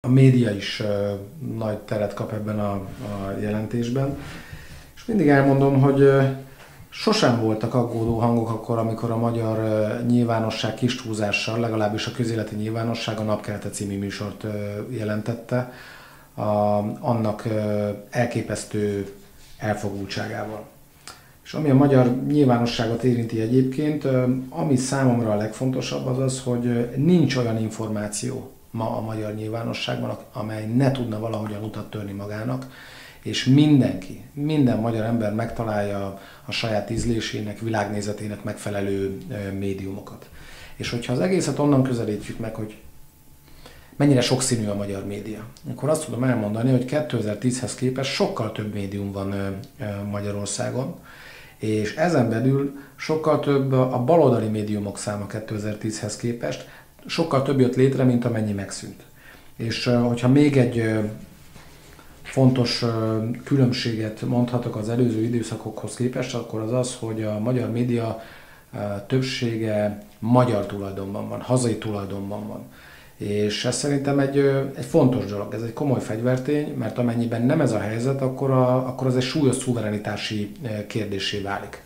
A média is nagy teret kap ebben a, a jelentésben. És mindig elmondom, hogy sosem voltak aggódó hangok akkor, amikor a magyar nyilvánosság kis túlzással, legalábbis a közéleti nyilvánosság a Napkelete című műsort jelentette, a, annak elképesztő elfogultságával. És ami a magyar nyilvánosságot érinti egyébként, ami számomra a legfontosabb az az, hogy nincs olyan információ, ma a magyar nyilvánosságban, amely ne tudna valahogyan utat törni magának, és mindenki, minden magyar ember megtalálja a saját ízlésének, világnézetének megfelelő médiumokat. És hogyha az egészet onnan közelítjük meg, hogy mennyire sokszínű a magyar média, akkor azt tudom elmondani, hogy 2010-hez képest sokkal több médium van Magyarországon, és ezen belül sokkal több a baloldali médiumok száma 2010-hez képest, sokkal több jött létre, mint amennyi megszűnt. És hogyha még egy fontos különbséget mondhatok az előző időszakokhoz képest, akkor az az, hogy a magyar média többsége magyar tulajdonban van, hazai tulajdonban van. És ez szerintem egy, egy fontos dolog, ez egy komoly fegyvertény, mert amennyiben nem ez a helyzet, akkor, a, akkor az egy súlyos szuverenitási kérdésé válik.